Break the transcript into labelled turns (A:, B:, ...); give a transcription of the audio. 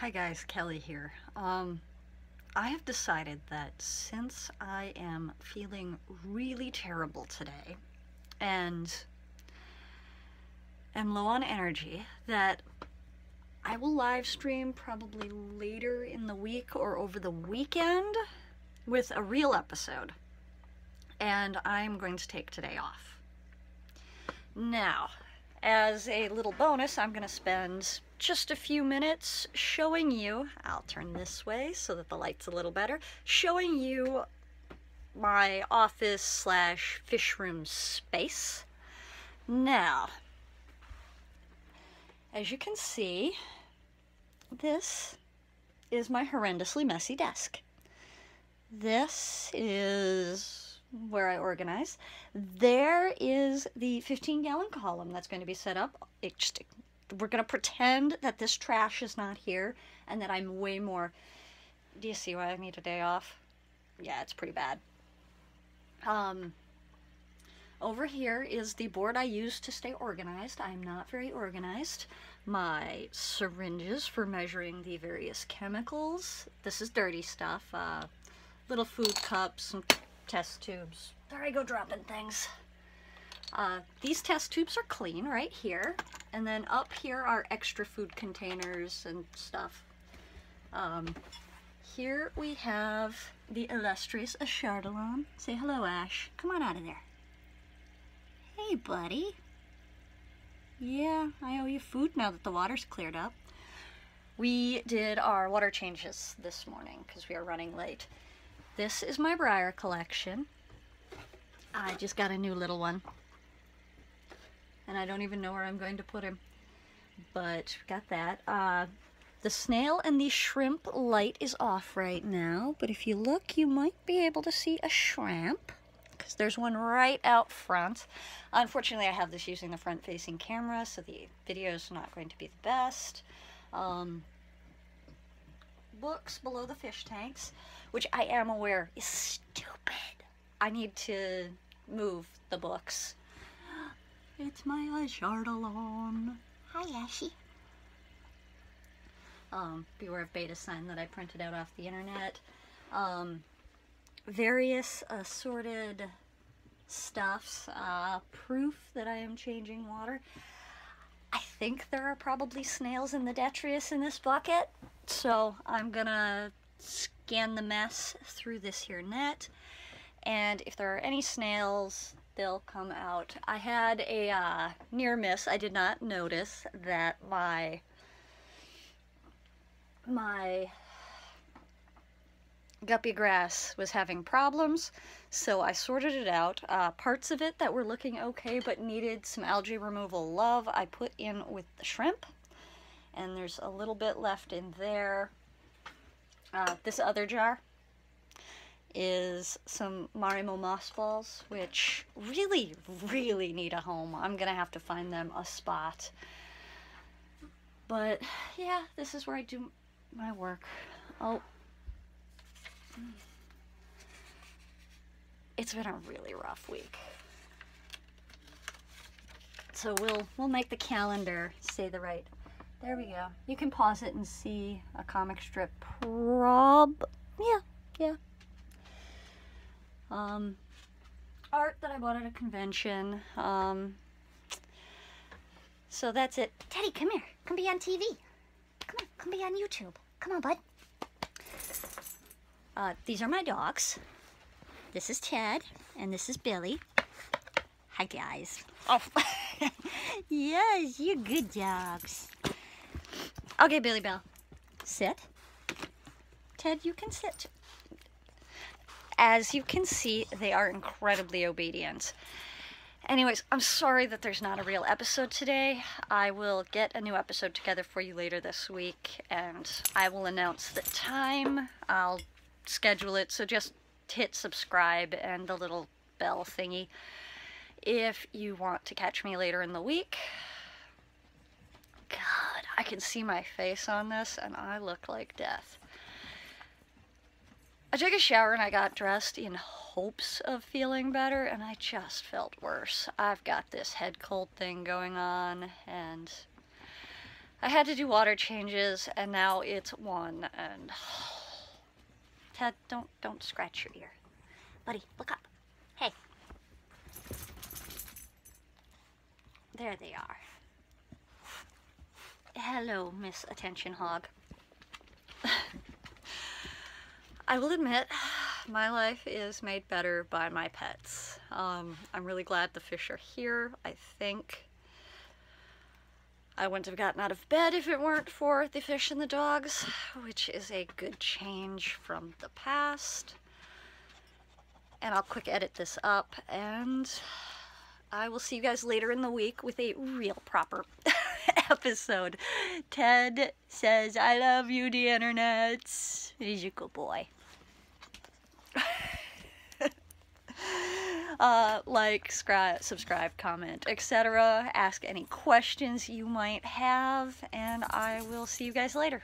A: Hi guys, Kelly here. Um, I have decided that since I am feeling really terrible today and am low on energy, that I will live stream probably later in the week or over the weekend with a real episode. And I'm going to take today off. Now, as a little bonus, I'm going to spend just a few minutes showing you, I'll turn this way so that the light's a little better, showing you my office slash fish room space. Now, as you can see, this is my horrendously messy desk. This is where I organize. There is the 15 gallon column that's going to be set up. Just, we're going to pretend that this trash is not here and that I'm way more. Do you see why I need a day off? Yeah, it's pretty bad. Um, over here is the board I use to stay organized. I'm not very organized. My syringes for measuring the various chemicals. This is dirty stuff. Uh, little food cups, and test tubes. There I go dropping things. Uh, these test tubes are clean right here. And then up here are extra food containers and stuff. Um, here we have the illustrious Ashardalon. Say hello, Ash. Come on out of there. Hey, buddy. Yeah, I owe you food now that the water's cleared up. We did our water changes this morning because we are running late. This is my Breyer collection. I just got a new little one. And I don't even know where I'm going to put him. But got that. Uh, the snail and the shrimp light is off right now. But if you look, you might be able to see a shrimp. Because there's one right out front. Unfortunately, I have this using the front-facing camera, so the video is not going to be the best. Um, books below the fish tanks, which I am aware is stupid. I need to move the books. It's my Ashardalon. Hi, Ashy. Um, beware of betta sign that I printed out off the internet. Um, various assorted stuffs. Uh, proof that I am changing water. I think there are probably snails in the detritus in this bucket. So I'm gonna scan the mess through this here net. And if there are any snails, they'll come out. I had a uh, near miss. I did not notice that my my guppy grass was having problems, so I sorted it out. Uh, parts of it that were looking okay but needed some algae removal love, I put in with the shrimp and there's a little bit left in there. Uh, this other jar is some Marimo moss balls, which really, really need a home. I'm gonna have to find them a spot. But yeah, this is where I do my work. Oh. It's been a really rough week. So we'll we'll make the calendar say the right there we go. You can pause it and see a comic strip. Prob, yeah, yeah. Um, art that I bought at a convention. Um, so that's it. Teddy, come here. Come be on TV. Come on, come be on YouTube. Come on, bud. Uh, these are my dogs. This is Ted, and this is Billy. Hi, guys. Oh, yes, you're good dogs. Okay, Billy Bell. Sit. Ted, you can sit. As you can see, they are incredibly obedient. Anyways, I'm sorry that there's not a real episode today. I will get a new episode together for you later this week, and I will announce the time. I'll schedule it, so just hit subscribe and the little bell thingy if you want to catch me later in the week. Can see my face on this and I look like death. I took a shower and I got dressed in hopes of feeling better and I just felt worse. I've got this head cold thing going on and I had to do water changes and now it's one and Ted, don't don't scratch your ear. Buddy, look up. Hey. There they are. Hello, Miss Attention Hog. I will admit, my life is made better by my pets. Um, I'm really glad the fish are here. I think I wouldn't have gotten out of bed if it weren't for the fish and the dogs, which is a good change from the past. And I'll quick edit this up and I will see you guys later in the week with a real proper episode. Ted says, I love you, the internet. He's a good boy. uh, like, subscribe, subscribe, comment, etc. Ask any questions you might have, and I will see you guys later.